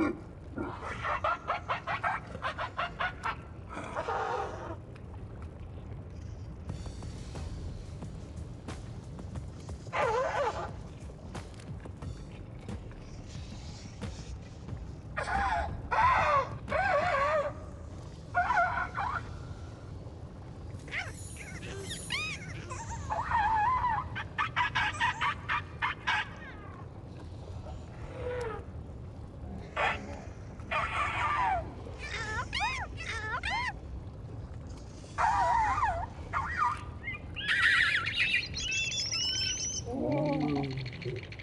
Hmm. О -о -о.